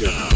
God.